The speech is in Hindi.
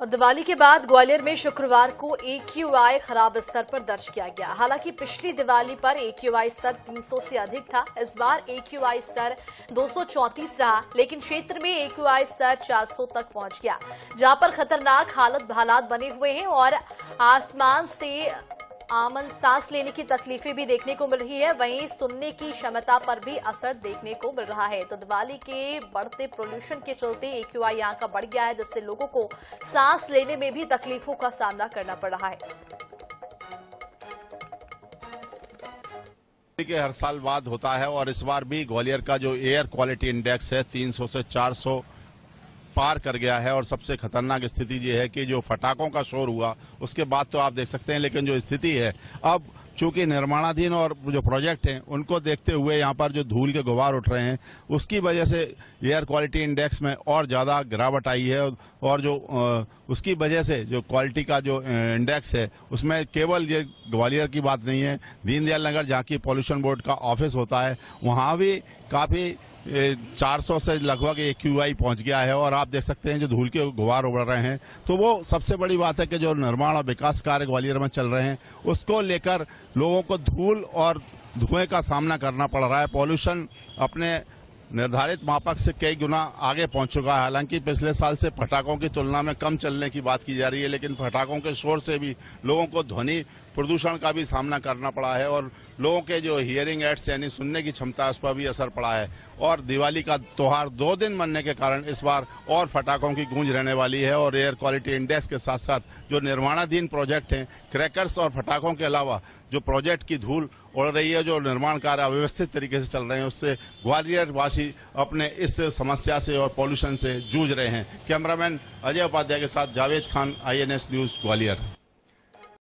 और दिवाली के बाद ग्वालियर में शुक्रवार को एक्यूआई खराब स्तर पर दर्ज किया गया। हालाँकि पिछली दिवाली पर एक्यूआई स्तर 300 से अधिक था। इस बार एक्यूआई स्तर 234 रहा, लेकिन क्षेत्र में एक्यूआई स्तर 400 तक पहुँच गया। जहाँ पर खतरनाक हालत हालात बने हुए हैं और आसमान से आमन सांस लेने की तकलीफें भी देखने को मिल रही है। वहीं सुनने की क्षमता पर भी असर देखने को मिल रहा है। तो दिवाली के बढ़ते पोल्यूशन के चलते एक्यूआई यहाँ का बढ़ गया है, जिससे लोगों को सांस लेने में भी तकलीफों का सामना करना पड़ रहा है। के हर साल बाद होता है और इस बार भी ग्वालियर का जो एयर क्वालिटी इंडेक्स है 300 से 400 पार कर गया है और सबसे खतरनाक स्थिति ये है कि जो फटाकों का शोर हुआ, उसके बाद तो आप देख सकते हैं, लेकिन जो स्थिति है, अब चूँकि निर्माणाधीन और जो प्रोजेक्ट हैं, उनको देखते हुए यहाँ पर जो धूल के गुबार उठ रहे हैं, उसकी वजह से एयर क्वालिटी इंडेक्स में और ज़्यादा गिरावट आई है और जो उसकी वजह से जो क्वालिटी का जो इंडेक्स है, उसमें केवल ये ग्वालियर की बात नहीं है, दीनदयाल नगर जहाँ की पॉल्यूशन बोर्ड का ऑफ़िस होता है, वहाँ भी काफ़ी 400 से लगभग एक क्यू आई पहुँच गया है और आप देख सकते हैं जो धूल के गुबार उड़ रहे हैं तो वो सबसे बड़ी बात है कि जो निर्माण और विकास कार्य ग्वालियर में चल रहे हैं, उसको लेकर लोगों को धूल और धुएँ का सामना करना पड़ रहा है। पॉल्यूशन अपने निर्धारित मापक से कई गुना आगे पहुँच चुका है। हालाँकि पिछले साल से पटाखों की तुलना में कम चलने की बात की जा रही है, लेकिन पटाखों के शोर से भी लोगों को ध्वनि प्रदूषण का भी सामना करना पड़ा है और लोगों के जो हियरिंग एड्स यानी सुनने की क्षमता उस पर भी असर पड़ा है। और दिवाली का त्योहार दो दिन मनने के कारण इस बार और फटाखों की गूंज रहने वाली है और एयर क्वालिटी इंडेक्स के साथ साथ जो निर्माणाधीन प्रोजेक्ट हैं क्रैकर्स और फटाखों के अलावा जो प्रोजेक्ट की धूल उड़ रही है, जो निर्माण कार्य अव्यवस्थित तरीके से चल रहे हैं, उससे ग्वालियर वासी अपने इस समस्या से और पॉल्यूशन से जूझ रहे हैं। कैमरामैन अजय उपाध्याय के साथ जावेद खान आईएनएस न्यूज़ ग्वालियर।